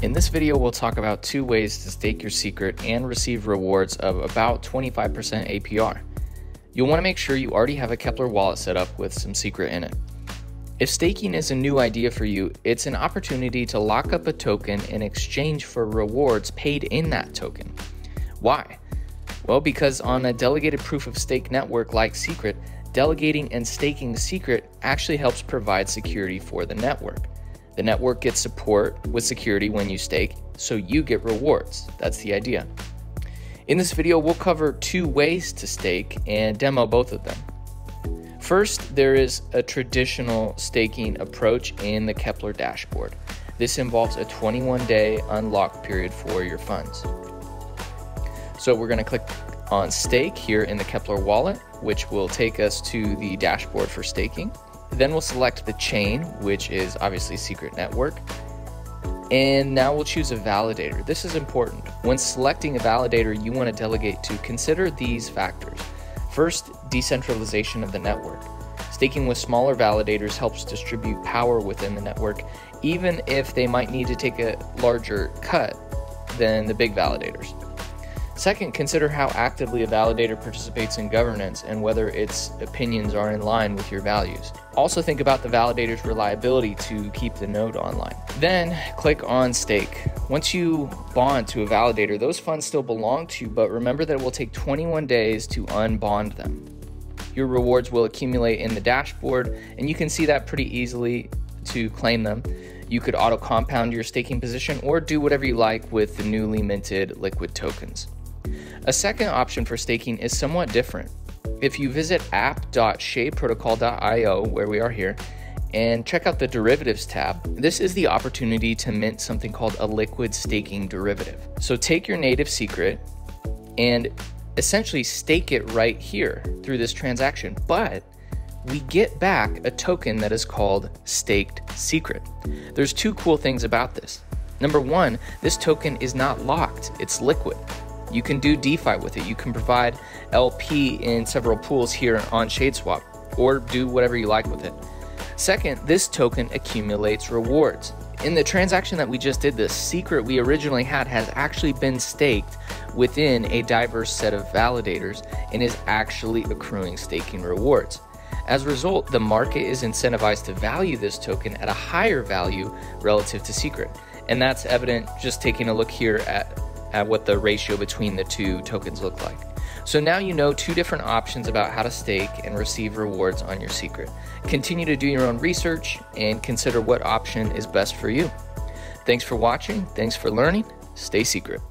In this video, we'll talk about two ways to stake your secret and receive rewards of about 25% APR. You'll want to make sure you already have a Keplr wallet set up with some secret in it. If staking is a new idea for you, it's an opportunity to lock up a token in exchange for rewards paid in that token. Why? Well, because on a delegated proof of stake network like Secret, delegating and staking Secret actually helps provide security for the network. The network gets support with security when you stake, so you get rewards. That's the idea. In this video, we'll cover two ways to stake and demo both of them. First, there is a traditional staking approach in the Keplr dashboard. This involves a 21 day unlock period for your funds. So we're going to click on stake here in the Keplr wallet, which will take us to the dashboard for staking. Then we'll select the chain, which is obviously secret network. And now we'll choose a validator. This is important. When selecting a validator you want to delegate to, consider these factors. First, decentralization of the network. Staking with smaller validators helps distribute power within the network, even if they might need to take a larger cut than the big validators. Second, consider how actively a validator participates in governance and whether its opinions are in line with your values. Also, think about the validator's reliability to keep the node online. Then, click on stake. Once you bond to a validator, those funds still belong to you, but remember that it will take 21 days to unbond them. Your rewards will accumulate in the dashboard, and you can see that pretty easily to claim them. You could auto compound your staking position or do whatever you like with the newly minted liquid tokens. A second option for staking is somewhat different. If you visit app.shadeprotocol.io, where we are here, and check out the derivatives tab, this is the opportunity to mint something called a liquid staking derivative. So take your native secret and essentially stake it right here through this transaction, but we get back a token that is called staked secret. There's two cool things about this. Number one, this token is not locked, it's liquid. You can do DeFi with it. You can provide LP in several pools here on Shadeswap or do whatever you like with it. Second, this token accumulates rewards. In the transaction that we just did, the secret we originally had has actually been staked within a diverse set of validators and is actually accruing staking rewards. As a result, the market is incentivized to value this token at a higher value relative to secret. And that's evident just taking a look here at at what the ratio between the two tokens look like. So now you know two different options about how to stake and receive rewards on your secret. Continue to do your own research and consider what option is best for you. Thanks for watching, thanks for learning, stay secret.